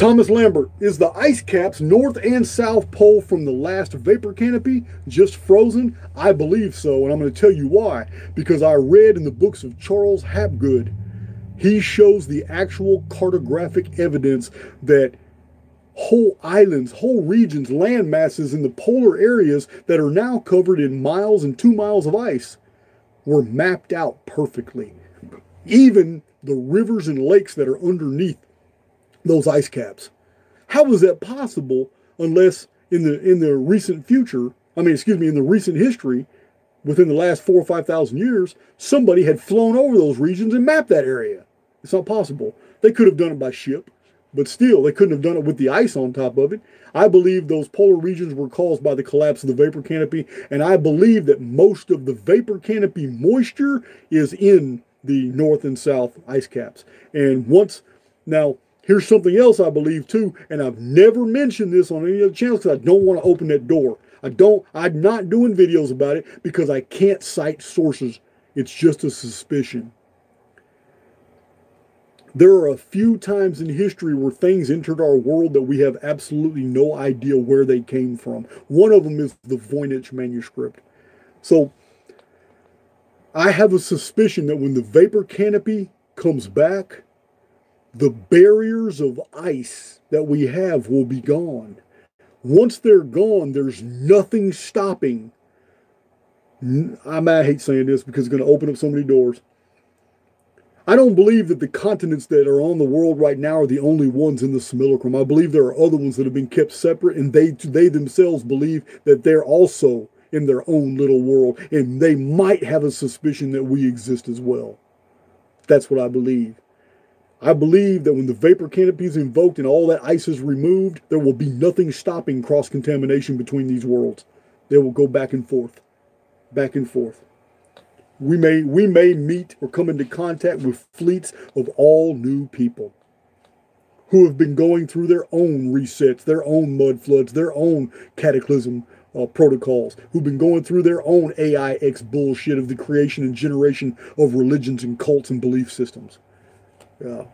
Thomas Lambert, is the ice caps north and south pole from the last vapor canopy just frozen? I believe so, and I'm going to tell you why. Because I read in the books of Charles Hapgood, he shows the actual cartographic evidence that whole islands, whole regions, land masses in the polar areas that are now covered in miles and two miles of ice were mapped out perfectly. Even the rivers and lakes that are underneath those ice caps. How is that possible unless in the in the recent future, I mean, excuse me, in the recent history, within the last four or five thousand years, somebody had flown over those regions and mapped that area. It's not possible. They could have done it by ship, but still, they couldn't have done it with the ice on top of it. I believe those polar regions were caused by the collapse of the vapor canopy, and I believe that most of the vapor canopy moisture is in the north and south ice caps. And once now, Here's something else I believe too, and I've never mentioned this on any other channels because I don't want to open that door. I don't, I'm not doing videos about it because I can't cite sources. It's just a suspicion. There are a few times in history where things entered our world that we have absolutely no idea where they came from. One of them is the Voynich manuscript. So I have a suspicion that when the vapor canopy comes back, the barriers of ice that we have will be gone. Once they're gone, there's nothing stopping. I might hate saying this because it's going to open up so many doors. I don't believe that the continents that are on the world right now are the only ones in the simulacrum. I believe there are other ones that have been kept separate, and they they themselves believe that they're also in their own little world, and they might have a suspicion that we exist as well. That's what I believe. I believe that when the vapor canopy is invoked and all that ice is removed, there will be nothing stopping cross contamination between these worlds. They will go back and forth, back and forth. We may we may meet or come into contact with fleets of all new people who have been going through their own resets, their own mud floods, their own cataclysm uh, protocols, who've been going through their own AIX bullshit of the creation and generation of religions and cults and belief systems. Yeah,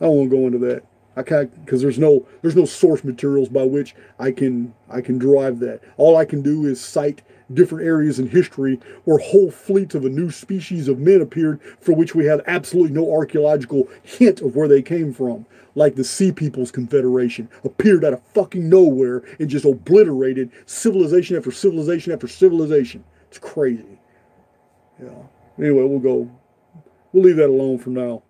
I won't go into that. I can't because there's no there's no source materials by which I can I can derive that. All I can do is cite different areas in history where whole fleets of a new species of men appeared for which we have absolutely no archaeological hint of where they came from. Like the Sea Peoples Confederation appeared out of fucking nowhere and just obliterated civilization after civilization after civilization. It's crazy. Yeah. Anyway, we'll go. We'll leave that alone for now.